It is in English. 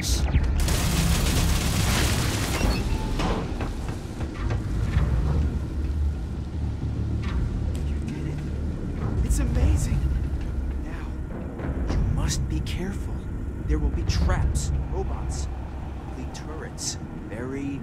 You did it. It's amazing. Now, you must be careful. There will be traps, robots, the turrets, very